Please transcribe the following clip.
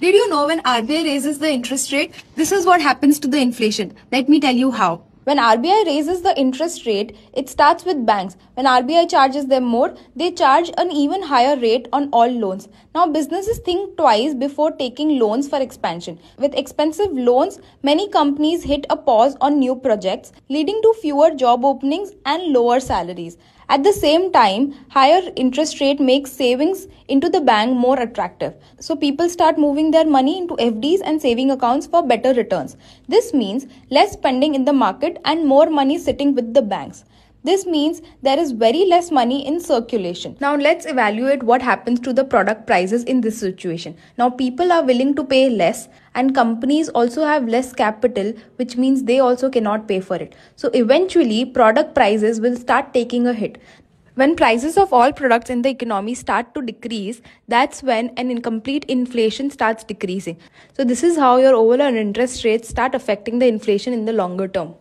Did you know when RBI raises the interest rate, this is what happens to the inflation? Let me tell you how. When RBI raises the interest rate, it starts with banks. When RBI charges them more, they charge an even higher rate on all loans. Now, businesses think twice before taking loans for expansion. With expensive loans, many companies hit a pause on new projects, leading to fewer job openings and lower salaries. At the same time, higher interest rate makes savings into the bank more attractive. So people start moving their money into FDs and saving accounts for better returns. This means less spending in the market and more money sitting with the banks. This means there is very less money in circulation. Now let's evaluate what happens to the product prices in this situation. Now people are willing to pay less and companies also have less capital which means they also cannot pay for it. So eventually product prices will start taking a hit. When prices of all products in the economy start to decrease, that's when an incomplete inflation starts decreasing. So this is how your overall interest rates start affecting the inflation in the longer term.